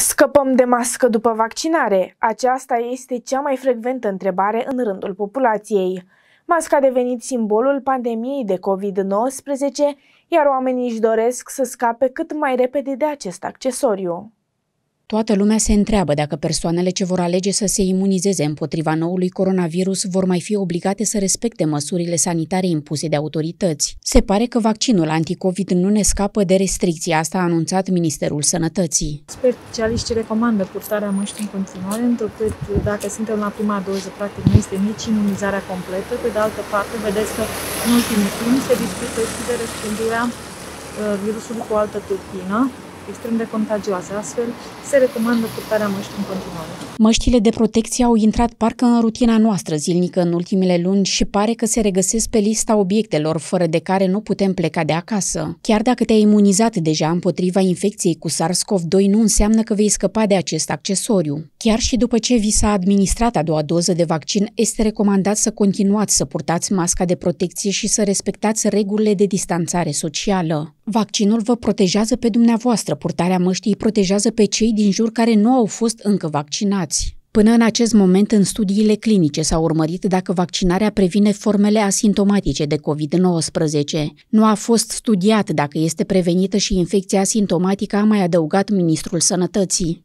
Scăpăm de mască după vaccinare? Aceasta este cea mai frecventă întrebare în rândul populației. Masca a devenit simbolul pandemiei de COVID-19, iar oamenii își doresc să scape cât mai repede de acest accesoriu. Toată lumea se întreabă dacă persoanele ce vor alege să se imunizeze împotriva noului coronavirus vor mai fi obligate să respecte măsurile sanitare impuse de autorități. Se pare că vaccinul anticovid nu ne scapă de restricții, asta a anunțat Ministerul Sănătății. Specialiștii recomandă purtarea măștii în continuare, întrucât dacă suntem la prima doză, practic nu este nici imunizarea completă. Pe de altă parte, vedeți că în ultimii timp se discută și de răspândirea uh, virusului cu altă turpină, extrem de contagioase. Astfel, se recomandă purtarea măștii în continuare. Măștile de protecție au intrat parcă în rutina noastră zilnică în ultimele luni și pare că se regăsesc pe lista obiectelor fără de care nu putem pleca de acasă. Chiar dacă te-ai imunizat deja împotriva infecției cu SARS-CoV-2, nu înseamnă că vei scăpa de acest accesoriu. Chiar și după ce vi s-a administrat a doua doză de vaccin, este recomandat să continuați să purtați masca de protecție și să respectați regulile de distanțare socială. Vaccinul vă protejează pe dumneavoastră, purtarea măștii protejează pe cei din jur care nu au fost încă vaccinați. Până în acest moment, în studiile clinice s-a urmărit dacă vaccinarea previne formele asimptomatice de COVID-19. Nu a fost studiat dacă este prevenită și infecția asimptomatică, a mai adăugat Ministrul Sănătății.